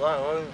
Bak.